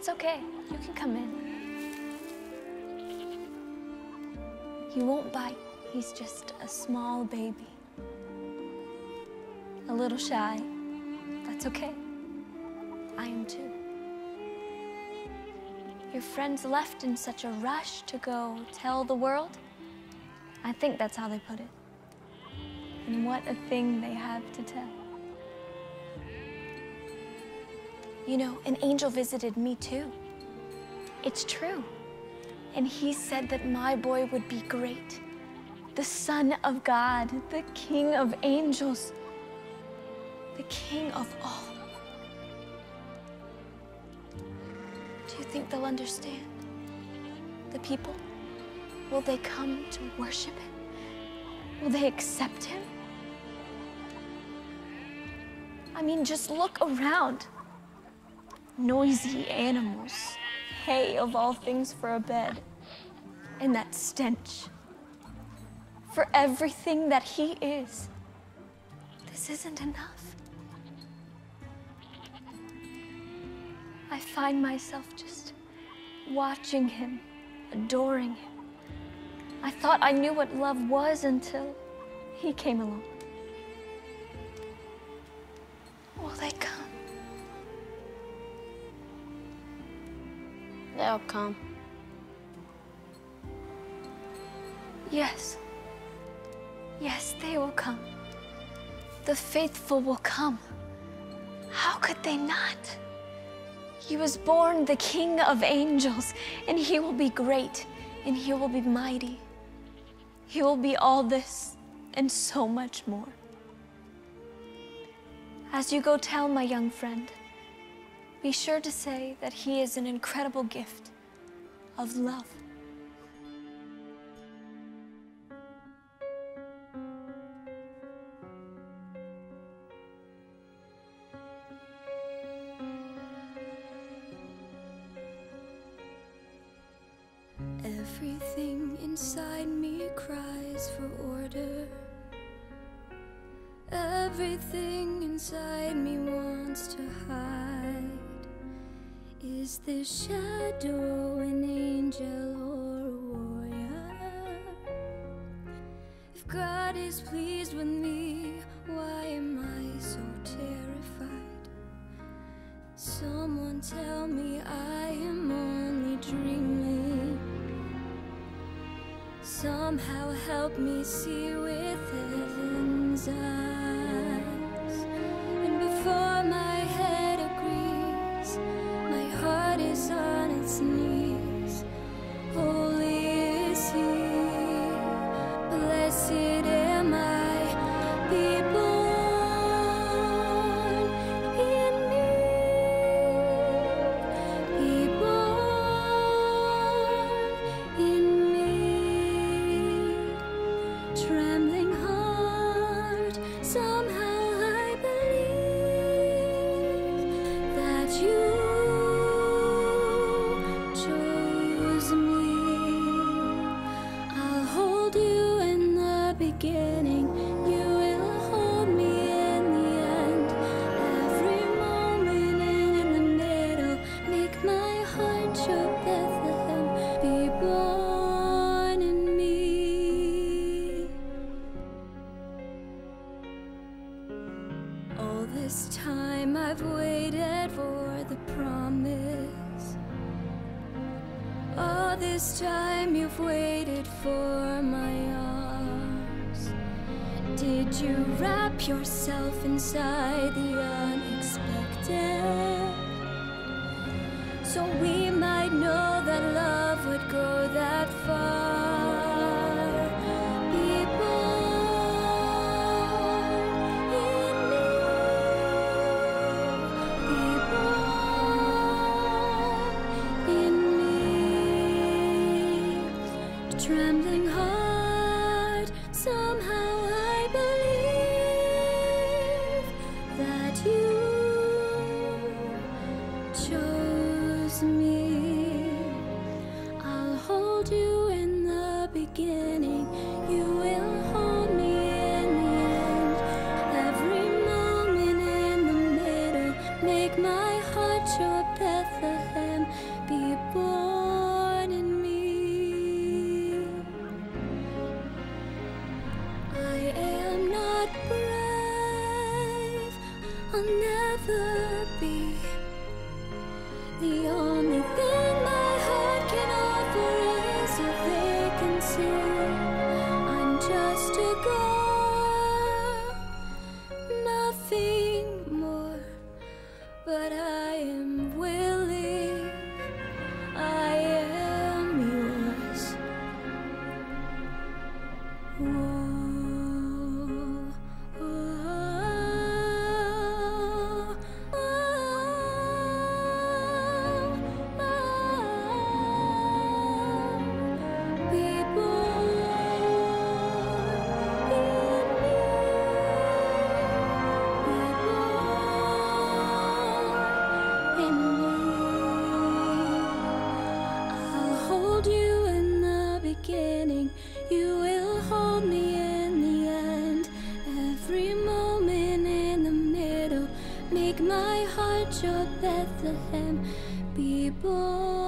It's okay. You can come in. He won't bite. He's just a small baby. A little shy. That's okay. I am too. Your friends left in such a rush to go tell the world. I think that's how they put it. And what a thing they have to tell. You know, an angel visited me too. It's true. And he said that my boy would be great. The Son of God, the King of angels, the King of all. Do you think they'll understand? The people? Will they come to worship him? Will they accept him? I mean, just look around. Noisy animals, hay of all things for a bed, and that stench. For everything that he is, this isn't enough. I find myself just watching him, adoring him. I thought I knew what love was until he came along. Will they come? They'll come. Yes. Yes, they will come. The faithful will come. How could they not? He was born the King of angels, and he will be great, and he will be mighty. He will be all this and so much more. As you go tell my young friend, be sure to say that he is an incredible gift of love. Everything inside me cries for order. Everything inside me wants to hide. Is this shadow an angel or a warrior? If God is pleased with me, why am I so terrified? Someone tell me I am only dreaming. Somehow help me see with heaven's eyes. You this time you've waited for my arms. Did you wrap yourself inside the unexpected? So we might know that Trembling heart, somehow I believe that you chose me. I'll hold you in the beginning. You will hold me in the end. Every moment in the middle, make my heart your Bethlehem. I'll never be the only thing. You will hold me in the end, every moment in the middle. Make my heart your Bethlehem. Be born.